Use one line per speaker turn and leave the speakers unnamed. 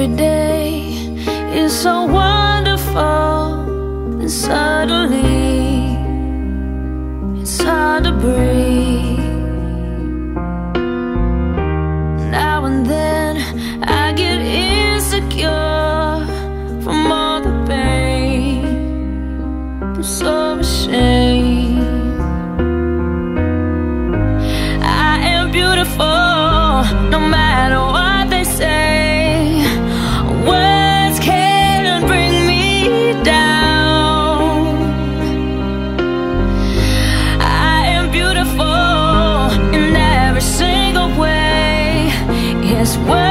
every day is so wonderful and suddenly breathe. Now and then I get insecure from all the pain. I'm so ashamed. this world